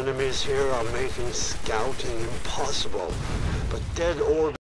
Enemies here are making scouting impossible, but dead orbit